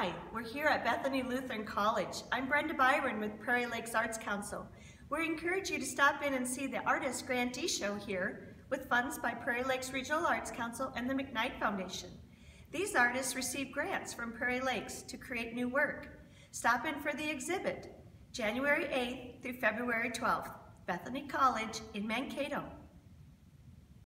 Hi, we're here at Bethany Lutheran College. I'm Brenda Byron with Prairie Lakes Arts Council. We encourage you to stop in and see the Artist Grantee Show here with funds by Prairie Lakes Regional Arts Council and the McKnight Foundation. These artists receive grants from Prairie Lakes to create new work. Stop in for the exhibit, January 8th through February 12th, Bethany College in Mankato.